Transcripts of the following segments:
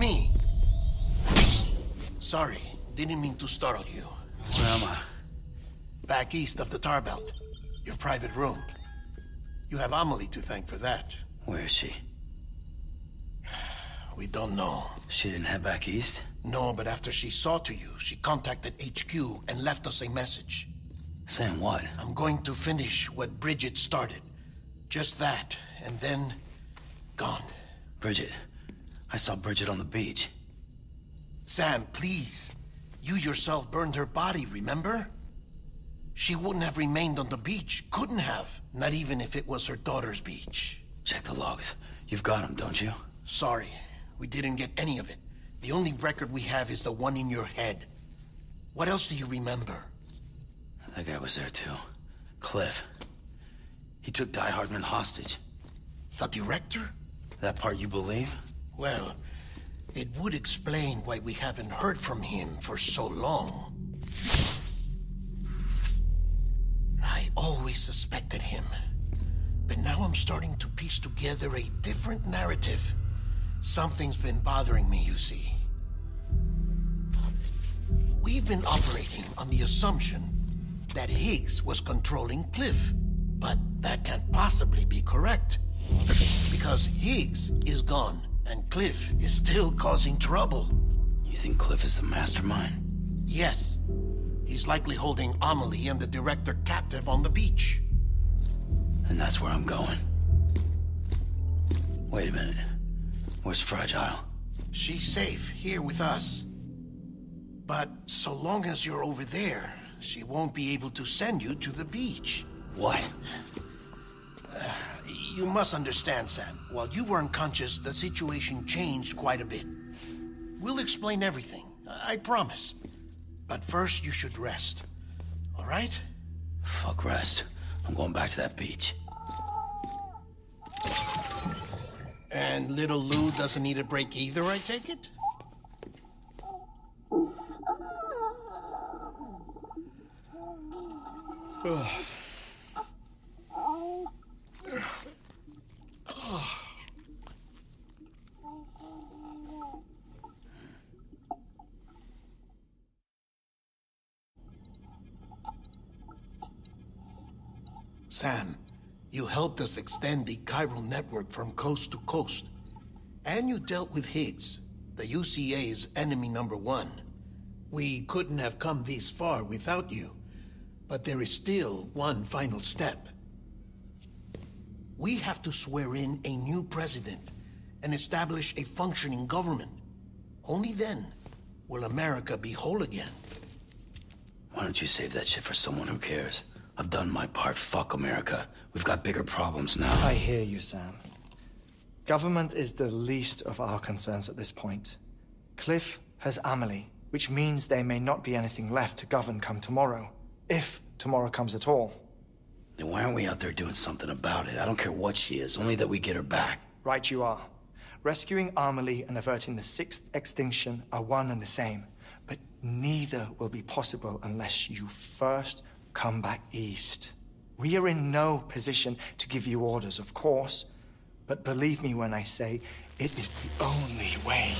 me. Sorry, didn't mean to startle you. Where am I? Back east of the tar belt. Your private room. You have Amelie to thank for that. Where is she? We don't know. She didn't head back east? No, but after she saw to you, she contacted HQ and left us a message. Saying what? I'm going to finish what Bridget started. Just that, and then... gone. Bridget. I saw Bridget on the beach. Sam, please. You yourself burned her body, remember? She wouldn't have remained on the beach. Couldn't have. Not even if it was her daughter's beach. Check the logs. You've got them, don't you? Sorry. We didn't get any of it. The only record we have is the one in your head. What else do you remember? That guy was there too. Cliff. He took Die-Hardman hostage. The director? That part you believe? Well, it would explain why we haven't heard from him for so long. I always suspected him. But now I'm starting to piece together a different narrative. Something's been bothering me, you see. We've been operating on the assumption that Higgs was controlling Cliff. But that can't possibly be correct. Because Higgs is gone, and Cliff is still causing trouble. You think Cliff is the mastermind? Yes. He's likely holding Amelie and the director captive on the beach. And that's where I'm going. Wait a minute. Where's Fragile? She's safe here with us. But so long as you're over there, she won't be able to send you to the beach. What? Uh, you must understand, Sam. While you were unconscious, the situation changed quite a bit. We'll explain everything, I promise. But first, you should rest. All right? Fuck rest. I'm going back to that beach. And little Lou doesn't need a break either, I take it? Sam, you us extend the chiral network from coast to coast. And you dealt with Higgs, the UCA's enemy number one. We couldn't have come this far without you. But there is still one final step. We have to swear in a new president and establish a functioning government. Only then will America be whole again. Why don't you save that shit for someone who cares? I've done my part. Fuck America. We've got bigger problems now. I hear you, Sam. Government is the least of our concerns at this point. Cliff has Amelie, which means there may not be anything left to govern come tomorrow. If tomorrow comes at all. Then why aren't we out there doing something about it? I don't care what she is, only that we get her back. Right you are. Rescuing Amelie and averting the sixth extinction are one and the same. But neither will be possible unless you first come back east. We are in no position to give you orders, of course. But believe me when I say it is the only way.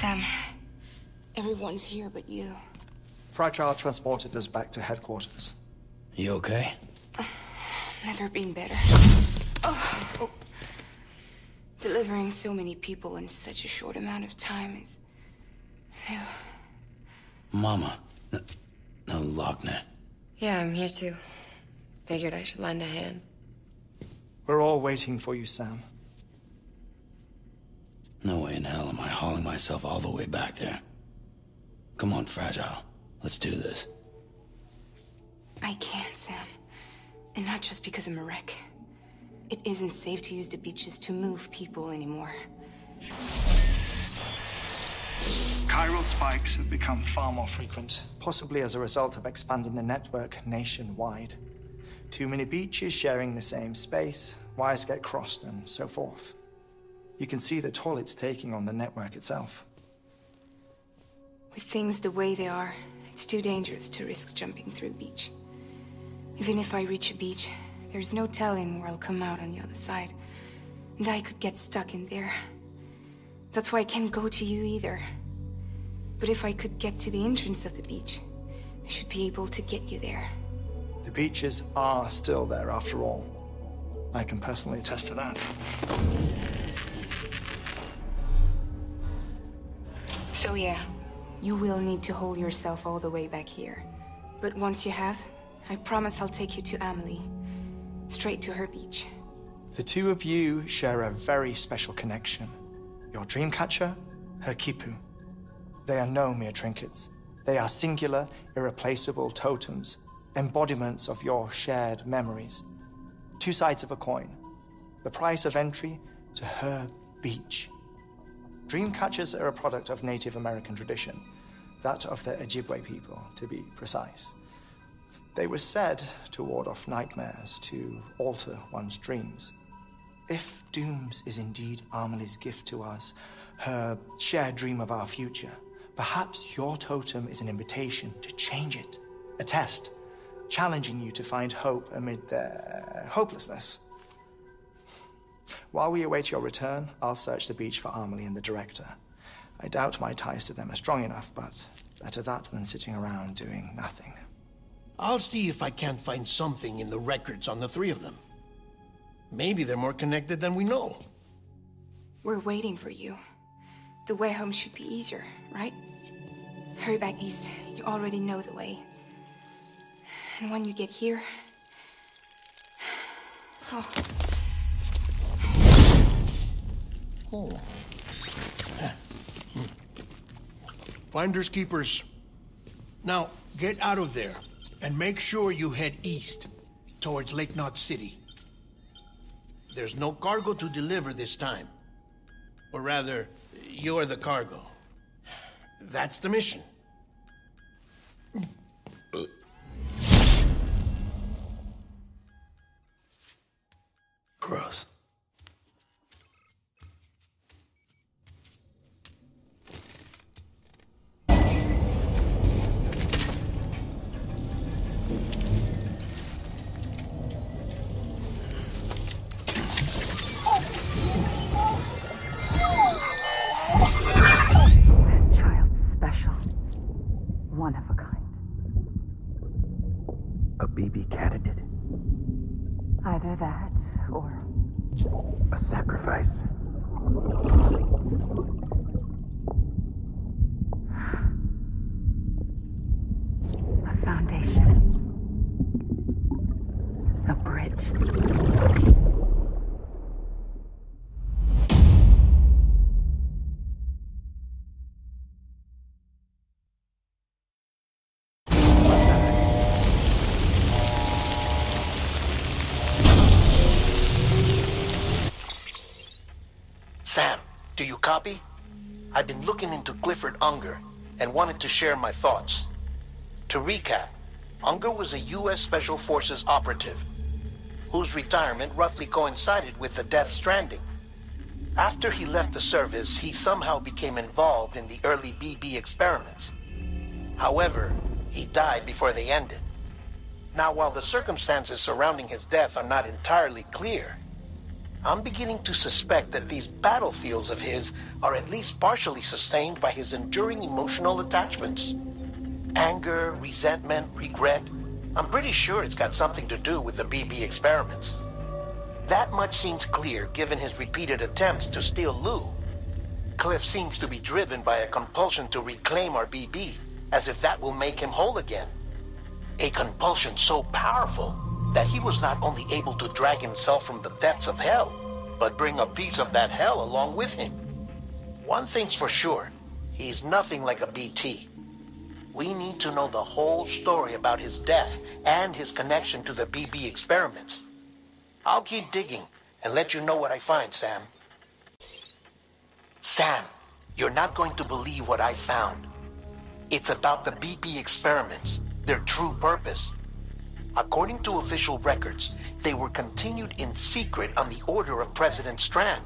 Sam, everyone's here but you. Fragile transported us back to headquarters. You okay? Never been better. Oh. oh Delivering so many people in such a short amount of time is... new. Mama. No, no Lockne. Yeah, I'm here too. Figured I should lend a hand. We're all waiting for you, Sam. No way in hell am I hauling myself all the way back there. Come on, Fragile. Let's do this. I can't, Sam. And not just because I'm a wreck. It isn't safe to use the beaches to move people anymore. Chiral spikes have become far more frequent. Possibly as a result of expanding the network nationwide. Too many beaches sharing the same space, wires get crossed, and so forth. You can see the toll it's taking on the network itself. With things the way they are, it's too dangerous to risk jumping through a beach. Even if I reach a beach, There's no telling where I'll come out on the other side. And I could get stuck in there. That's why I can't go to you either. But if I could get to the entrance of the beach, I should be able to get you there. The beaches are still there after all. I can personally attest to that. So yeah, you will need to hold yourself all the way back here. But once you have, I promise I'll take you to Amelie. Straight to her beach. The two of you share a very special connection. Your dreamcatcher, her kipu. They are no mere trinkets. They are singular, irreplaceable totems, embodiments of your shared memories. Two sides of a coin. The price of entry to her beach. Dreamcatchers are a product of Native American tradition, that of the Ojibwe people, to be precise. They were said to ward off nightmares, to alter one's dreams. If Dooms is indeed Amelie's gift to us, her shared dream of our future, perhaps your totem is an invitation to change it, a test, challenging you to find hope amid their hopelessness. While we await your return, I'll search the beach for Amelie and the director. I doubt my ties to them are strong enough, but better that than sitting around doing nothing. I'll see if I can't find something in the records on the three of them. Maybe they're more connected than we know. We're waiting for you. The way home should be easier, right? Hurry back east. You already know the way. And when you get here... Oh, Oh. Finders keepers. Now, get out of there and make sure you head east towards Lake Knot City. There's no cargo to deliver this time. Or rather, you're the cargo. That's the mission. Gross. Sam, do you copy? I've been looking into Clifford Unger and wanted to share my thoughts. To recap, Unger was a U.S. Special Forces operative whose retirement roughly coincided with the Death Stranding. After he left the service, he somehow became involved in the early BB experiments. However, he died before they ended. Now, while the circumstances surrounding his death are not entirely clear, I'm beginning to suspect that these battlefields of his are at least partially sustained by his enduring emotional attachments. Anger, resentment, regret. I'm pretty sure it's got something to do with the BB experiments. That much seems clear given his repeated attempts to steal Lou. Cliff seems to be driven by a compulsion to reclaim our BB, as if that will make him whole again. A compulsion so powerful that he was not only able to drag himself from the depths of hell, but bring a piece of that hell along with him. One thing's for sure, he's nothing like a BT. We need to know the whole story about his death and his connection to the BB experiments. I'll keep digging and let you know what I find, Sam. Sam, you're not going to believe what I found. It's about the BB experiments, their true purpose. According to official records, they were continued in secret on the order of President Strand,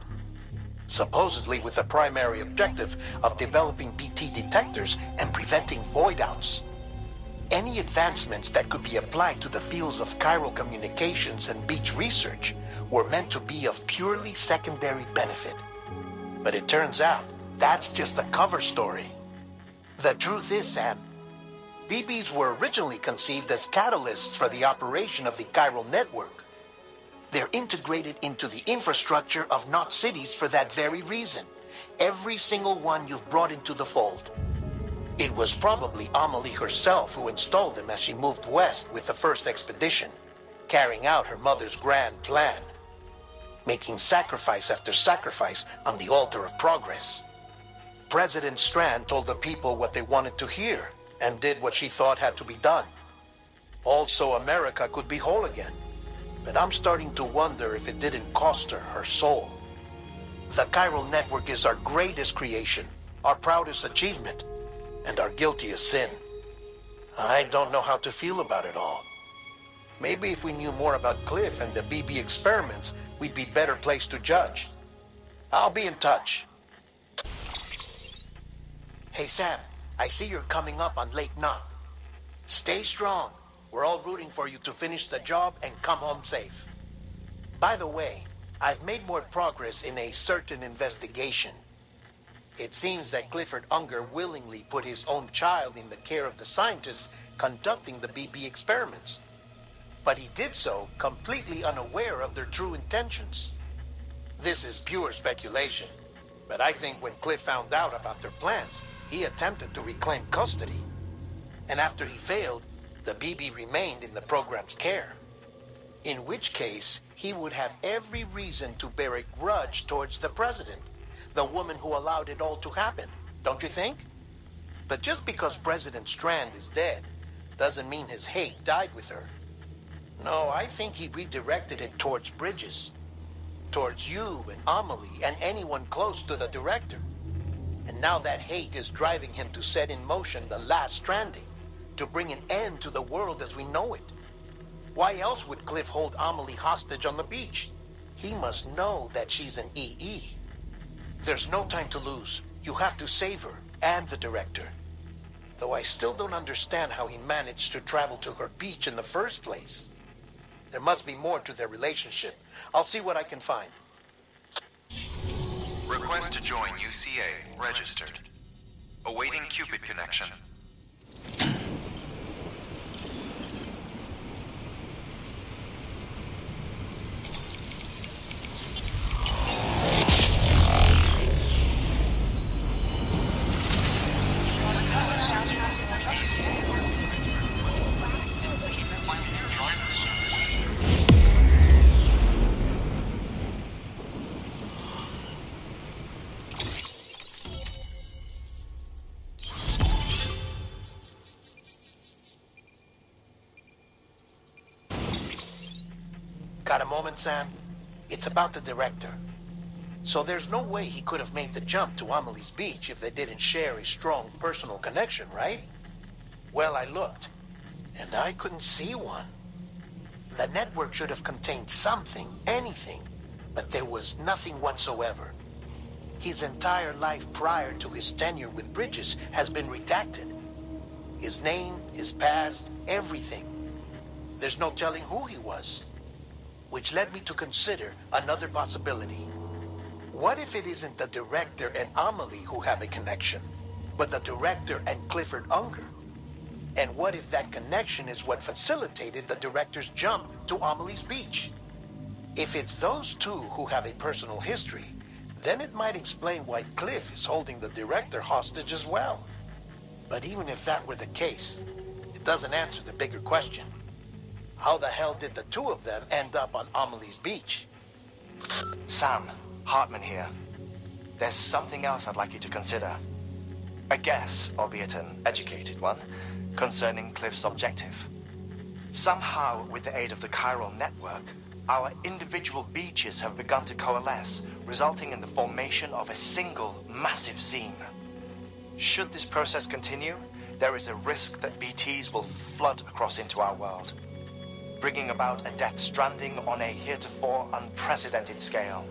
supposedly with the primary objective of developing BT detectors and preventing void outs. Any advancements that could be applied to the fields of chiral communications and beach research were meant to be of purely secondary benefit. But it turns out that's just the cover story. The truth is, Sam, BBs were originally conceived as catalysts for the operation of the chiral network. They're integrated into the infrastructure of Knot cities for that very reason. Every single one you've brought into the fold. It was probably Amelie herself who installed them as she moved west with the first expedition, carrying out her mother's grand plan, making sacrifice after sacrifice on the altar of progress. President Strand told the people what they wanted to hear and did what she thought had to be done. Also, America could be whole again. But I'm starting to wonder if it didn't cost her her soul. The chiral network is our greatest creation, our proudest achievement, and our guiltiest sin. I don't know how to feel about it all. Maybe if we knew more about Cliff and the BB experiments, we'd be better placed to judge. I'll be in touch. Hey, Sam, I see you're coming up on Lake Knot. Stay strong. We're all rooting for you to finish the job and come home safe. By the way, I've made more progress in a certain investigation. It seems that Clifford Unger willingly put his own child in the care of the scientists conducting the BB experiments. But he did so completely unaware of their true intentions. This is pure speculation, but I think when Cliff found out about their plans, he attempted to reclaim custody. And after he failed, the BB remained in the program's care. In which case, he would have every reason to bear a grudge towards the president, the woman who allowed it all to happen, don't you think? But just because President Strand is dead, doesn't mean his hate died with her. No, I think he redirected it towards Bridges. Towards you and Amelie and anyone close to the director. And now that hate is driving him to set in motion the last stranding, to bring an end to the world as we know it. Why else would Cliff hold Amelie hostage on the beach? He must know that she's an EE. There's no time to lose. You have to save her, and the director. Though I still don't understand how he managed to travel to her beach in the first place. There must be more to their relationship. I'll see what I can find. Request to join UCA. Registered. Awaiting Q-pid connection. Moment, Sam? It's about the director. So there's no way he could have made the jump to Amelie's beach if they didn't share a strong personal connection, right? Well, I looked, and I couldn't see one. The network should have contained something, anything, but there was nothing whatsoever. His entire life prior to his tenure with Bridges has been redacted. His name, his past, everything. There's no telling who he was. Which led me to consider another possibility. What if it isn't the director and Amelie who have a connection, but the director and Clifford Unger? And what if that connection is what facilitated the director's jump to Amelie's beach? If it's those two who have a personal history, then it might explain why Cliff is holding the director hostage as well. But even if that were the case, it doesn't answer the bigger question. How the hell did the two of them end up on Amelie's beach? Sam, Heartman here. There's something else I'd like you to consider. A guess, albeit an educated one, concerning Cliff's objective. Somehow, with the aid of the chiral network, our individual beaches have begun to coalesce, resulting in the formation of a single massive seam. Should this process continue, there is a risk that BTs will flood across into our world, bringing about a death stranding on a heretofore unprecedented scale.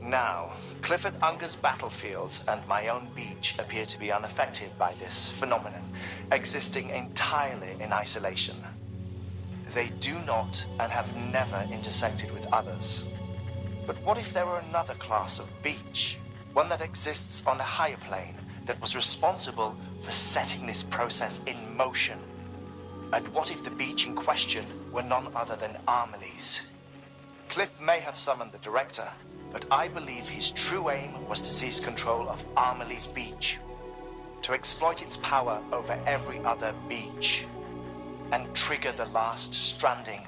Now, Clifford Unger's battlefields and my own beach appear to be unaffected by this phenomenon, existing entirely in isolation. They do not and have never intersected with others. But what if there were another class of beach? One that exists on a higher plane that was responsible for setting this process in motion? And what if the beach in question were none other than Amelie's? Cliff may have summoned the director, but I believe his true aim was to seize control of Amelie's beach, to exploit its power over every other beach, and trigger the last stranding.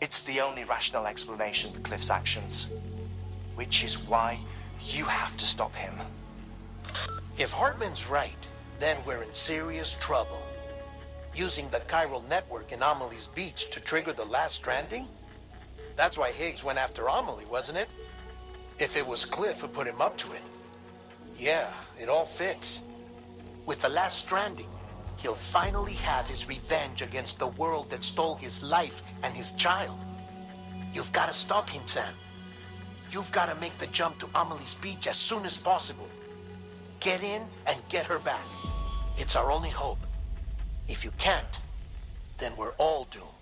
It's the only rational explanation for Cliff's actions, which is why you have to stop him. If Heartman's right, then we're in serious trouble. Using the chiral network in Amelie's beach to trigger the last stranding? That's why Higgs went after Amelie, wasn't it? If it was Cliff who put him up to it. Yeah, it all fits. With the last stranding, he'll finally have his revenge against the world that stole his life and his child. You've got to stop him, Sam. You've got to make the jump to Amelie's beach as soon as possible. Get in and get her back. It's our only hope. If you can't, then we're all doomed.